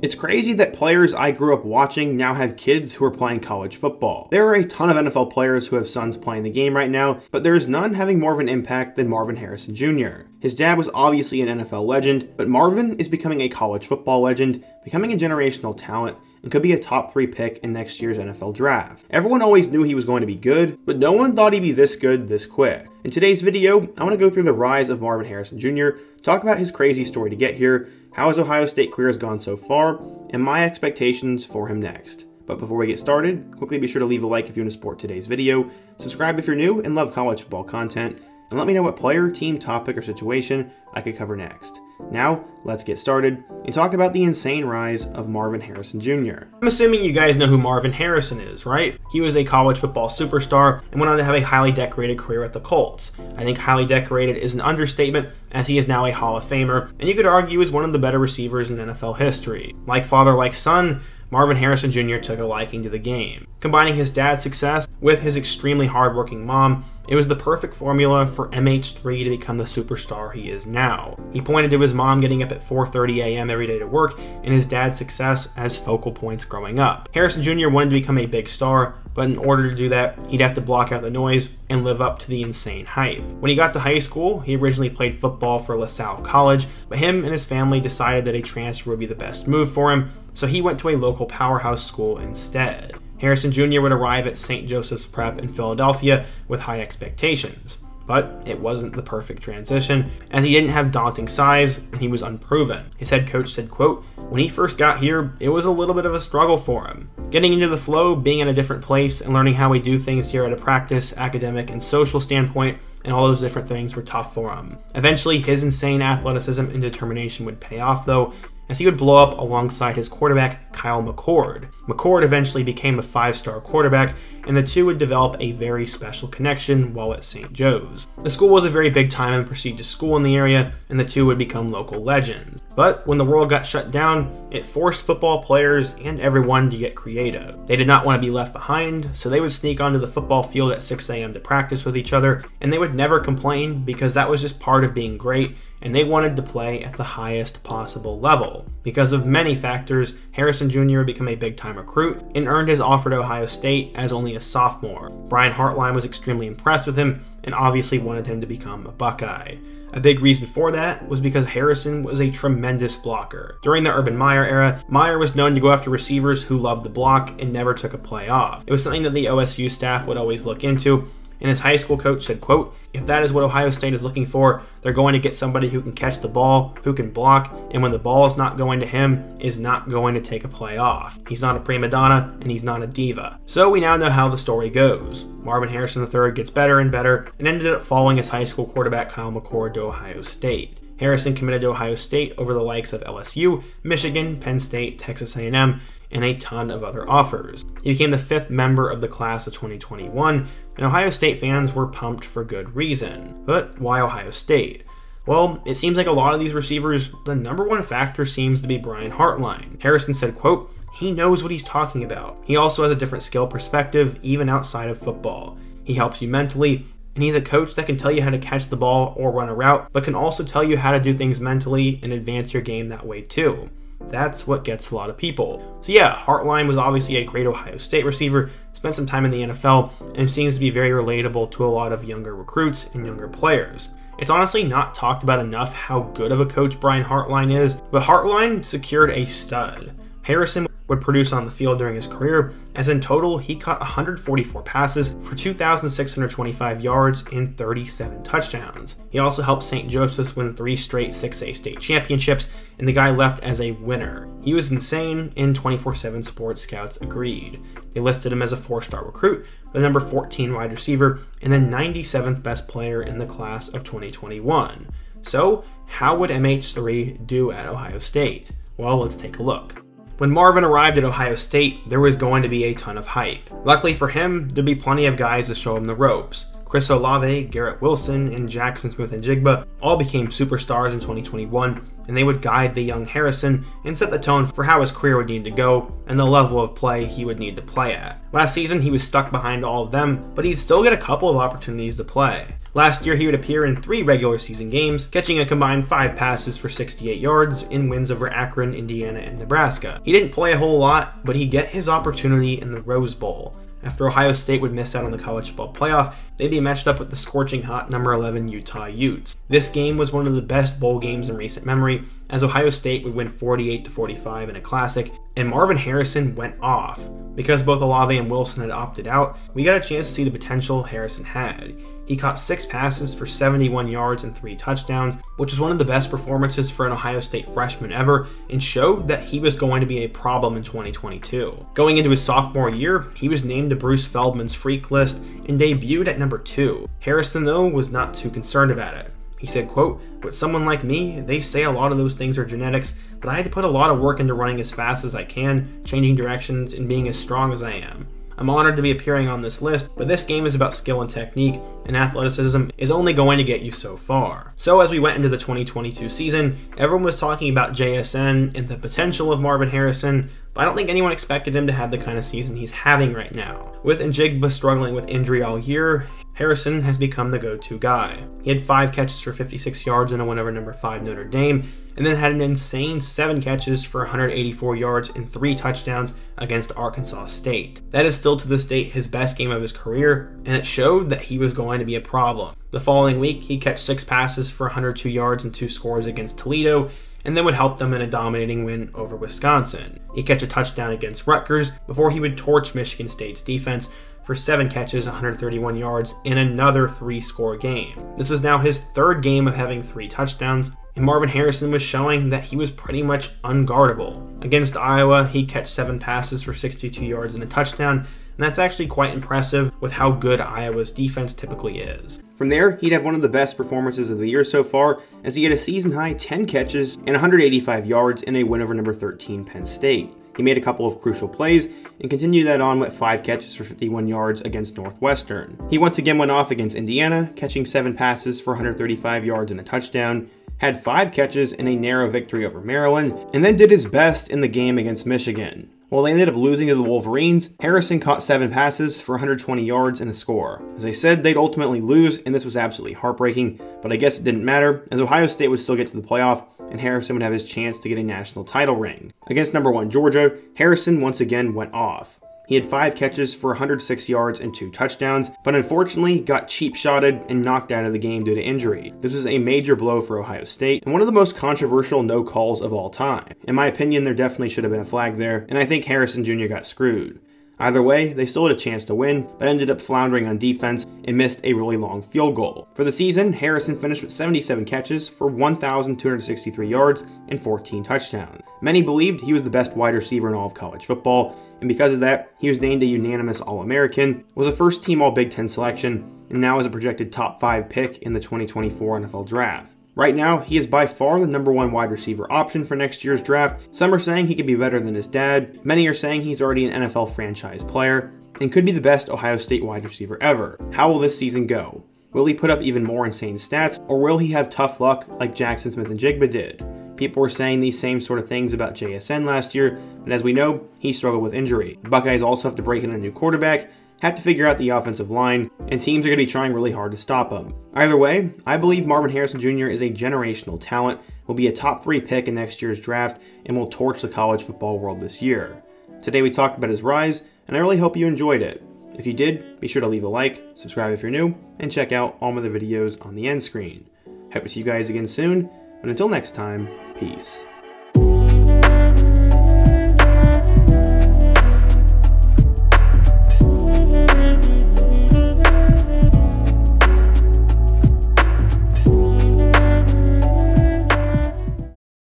It's crazy that players I grew up watching now have kids who are playing college football. There are a ton of NFL players who have sons playing the game right now, but there is none having more of an impact than Marvin Harrison Jr. His dad was obviously an NFL legend, but Marvin is becoming a college football legend, becoming a generational talent, and could be a top three pick in next year's NFL draft. Everyone always knew he was going to be good, but no one thought he'd be this good this quick. In today's video, I want to go through the rise of Marvin Harrison Jr., talk about his crazy story to get here, how his Ohio State career has gone so far, and my expectations for him next. But before we get started, quickly be sure to leave a like if you want to support today's video, subscribe if you're new and love college football content, and let me know what player, team, topic, or situation I could cover next. Now, let's get started and talk about the insane rise of Marvin Harrison Jr. I'm assuming you guys know who Marvin Harrison is, right? He was a college football superstar and went on to have a highly decorated career at the Colts. I think highly decorated is an understatement as he is now a Hall of Famer, and you could argue is one of the better receivers in NFL history. Like father, like son, Marvin Harrison Jr. took a liking to the game. Combining his dad's success with his extremely hardworking mom, it was the perfect formula for MH3 to become the superstar he is now. He pointed to his mom getting up at 4.30 a.m. every day to work and his dad's success as focal points growing up. Harrison Jr. wanted to become a big star, but in order to do that, he'd have to block out the noise and live up to the insane hype. When he got to high school, he originally played football for LaSalle College, but him and his family decided that a transfer would be the best move for him, so he went to a local powerhouse school instead. Harrison Jr. would arrive at St. Joseph's Prep in Philadelphia with high expectations but it wasn't the perfect transition as he didn't have daunting size and he was unproven. His head coach said, quote, when he first got here, it was a little bit of a struggle for him. Getting into the flow, being in a different place, and learning how we do things here at a practice, academic, and social standpoint, and all those different things were tough for him. Eventually, his insane athleticism and determination would pay off though, as he would blow up alongside his quarterback, Kyle McCord. McCord eventually became a five star quarterback, and the two would develop a very special connection while at St. Joe's. The school was a very big time and prestigious school in the area, and the two would become local legends. But when the world got shut down, it forced football players and everyone to get creative. They did not want to be left behind, so they would sneak onto the football field at 6 a.m. to practice with each other, and they would never complain because that was just part of being great and they wanted to play at the highest possible level. Because of many factors, Harrison Jr. became a big time recruit and earned his offer to Ohio State as only a sophomore. Brian Hartline was extremely impressed with him and obviously wanted him to become a Buckeye. A big reason for that was because Harrison was a tremendous blocker. During the Urban Meyer era, Meyer was known to go after receivers who loved the block and never took a play off. It was something that the OSU staff would always look into, and his high school coach said, quote, if that is what Ohio State is looking for, they're going to get somebody who can catch the ball, who can block, and when the ball is not going to him, is not going to take a play off. He's not a prima donna, and he's not a diva. So we now know how the story goes. Marvin Harrison III gets better and better, and ended up following his high school quarterback Kyle McCord to Ohio State. Harrison committed to Ohio State over the likes of LSU, Michigan, Penn State, Texas A&M, and a ton of other offers. He became the fifth member of the class of 2021, and Ohio State fans were pumped for good reason. But why Ohio State? Well, it seems like a lot of these receivers, the number one factor seems to be Brian Hartline. Harrison said, quote, he knows what he's talking about. He also has a different skill perspective, even outside of football. He helps you mentally, and he's a coach that can tell you how to catch the ball or run a route, but can also tell you how to do things mentally and advance your game that way too. That's what gets a lot of people. So yeah, Hartline was obviously a great Ohio State receiver, spent some time in the NFL, and seems to be very relatable to a lot of younger recruits and younger players. It's honestly not talked about enough how good of a coach Brian Hartline is, but Hartline secured a stud. Harrison would produce on the field during his career, as in total he caught 144 passes for 2,625 yards and 37 touchdowns. He also helped St. Joseph's win three straight 6A state championships, and the guy left as a winner. He was insane, and 24 7 Sports Scouts agreed. They listed him as a four star recruit, the number 14 wide receiver, and the 97th best player in the class of 2021. So, how would MH3 do at Ohio State? Well, let's take a look. When Marvin arrived at Ohio State, there was going to be a ton of hype. Luckily for him, there'd be plenty of guys to show him the ropes. Chris Olave, Garrett Wilson, and Jackson Smith-Njigba all became superstars in 2021, and they would guide the young Harrison and set the tone for how his career would need to go and the level of play he would need to play at. Last season, he was stuck behind all of them, but he'd still get a couple of opportunities to play. Last year, he would appear in three regular season games, catching a combined five passes for 68 yards in wins over Akron, Indiana, and Nebraska. He didn't play a whole lot, but he'd get his opportunity in the Rose Bowl. After Ohio State would miss out on the college football playoff, they'd be matched up with the scorching hot number 11 Utah Utes. This game was one of the best bowl games in recent memory, as Ohio State would win 48 to 45 in a classic, and Marvin Harrison went off. Because both Olave and Wilson had opted out, we got a chance to see the potential Harrison had. He caught six passes for 71 yards and three touchdowns, which was one of the best performances for an Ohio State freshman ever, and showed that he was going to be a problem in 2022. Going into his sophomore year, he was named to Bruce Feldman's freak list and debuted at number two. Harrison, though, was not too concerned about it. He said, quote, with someone like me, they say a lot of those things are genetics, but I had to put a lot of work into running as fast as I can, changing directions, and being as strong as I am. I'm honored to be appearing on this list, but this game is about skill and technique, and athleticism is only going to get you so far. So as we went into the 2022 season, everyone was talking about JSN and the potential of Marvin Harrison, but I don't think anyone expected him to have the kind of season he's having right now. With Njigba struggling with injury all year, Harrison has become the go-to guy. He had 5 catches for 56 yards in a win over number 5 Notre Dame, and then had an insane 7 catches for 184 yards and 3 touchdowns against Arkansas State. That is still to this date his best game of his career, and it showed that he was going to be a problem. The following week, he catch 6 passes for 102 yards and 2 scores against Toledo, and then would help them in a dominating win over Wisconsin. He'd catch a touchdown against Rutgers before he would torch Michigan State's defense for 7 catches, 131 yards, in another 3 score game. This was now his third game of having 3 touchdowns, and Marvin Harrison was showing that he was pretty much unguardable. Against Iowa, he catch 7 passes for 62 yards and a touchdown, and that's actually quite impressive with how good Iowa's defense typically is. From there, he'd have one of the best performances of the year so far, as he had a season high 10 catches and 185 yards in a win over number 13 Penn State. He made a couple of crucial plays and continued that on with 5 catches for 51 yards against Northwestern. He once again went off against Indiana, catching 7 passes for 135 yards and a touchdown, had 5 catches in a narrow victory over Maryland, and then did his best in the game against Michigan. While they ended up losing to the Wolverines, Harrison caught 7 passes for 120 yards and a score. As I said, they'd ultimately lose, and this was absolutely heartbreaking, but I guess it didn't matter, as Ohio State would still get to the playoff, and Harrison would have his chance to get a national title ring. Against number one Georgia, Harrison once again went off. He had five catches for 106 yards and two touchdowns, but unfortunately got cheap shotted and knocked out of the game due to injury. This was a major blow for Ohio State and one of the most controversial no calls of all time. In my opinion, there definitely should have been a flag there, and I think Harrison Jr. got screwed. Either way, they still had a chance to win, but ended up floundering on defense and missed a really long field goal. For the season, Harrison finished with 77 catches for 1,263 yards and 14 touchdowns. Many believed he was the best wide receiver in all of college football, and because of that, he was named a unanimous All-American, was a first-team All-Big Ten selection, and now is a projected top 5 pick in the 2024 NFL Draft. Right now, he is by far the number one wide receiver option for next year's draft. Some are saying he could be better than his dad. Many are saying he's already an NFL franchise player and could be the best Ohio State wide receiver ever. How will this season go? Will he put up even more insane stats, or will he have tough luck like Jackson Smith-Njigba did? People were saying these same sort of things about JSN last year, but as we know, he struggled with injury. The Buckeyes also have to break in a new quarterback, have to figure out the offensive line, and teams are going to be trying really hard to stop him. Either way, I believe Marvin Harrison Jr. is a generational talent, will be a top three pick in next year's draft, and will torch the college football world this year. Today we talked about his rise, and I really hope you enjoyed it. If you did, be sure to leave a like, subscribe if you're new, and check out all my other videos on the end screen. Hope to see you guys again soon, and until next time, peace.